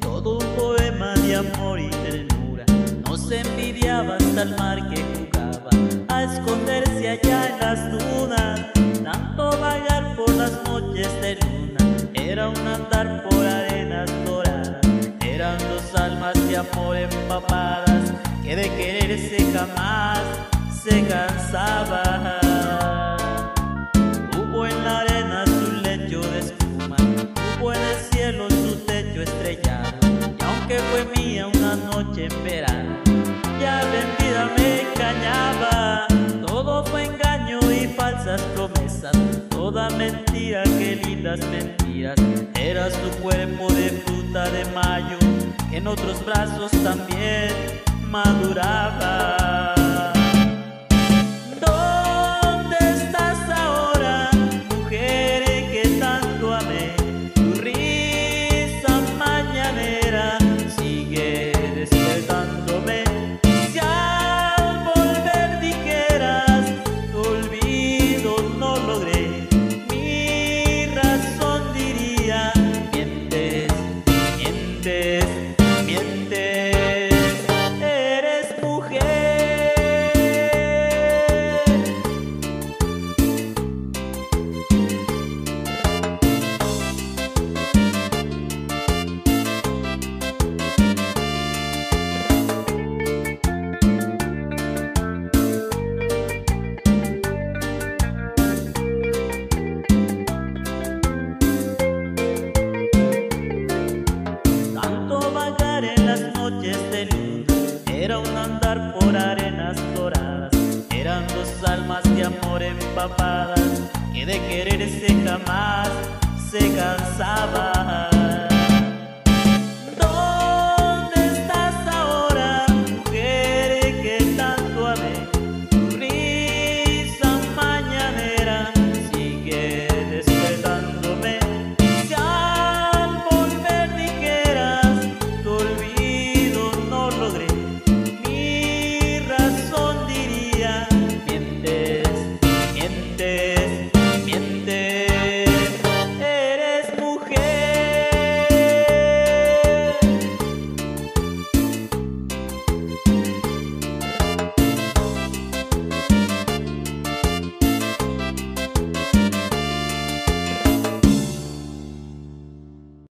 todo un poema de amor y ternura. Nos envidiaba hasta el mar que jugaba a esconderse allá en las dunas. Tanto vagar por las noches de luna era un andar por arenas doradas. Eran dos almas de amor empapadas que de quererse jamás se cansaban. Hubo en la arena su lecho de espuma, hubo en falsas promesas, toda mentira, qué lindas mentiras, era su cuerpo de fruta de mayo, en otros brazos también maduraba. Era un andar por arenas doradas, eran dos almas de amor empapadas que de quererse jamás se cansaban.